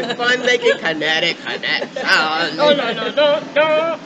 having fun making kinetic connections. Oh, no, no, no, no.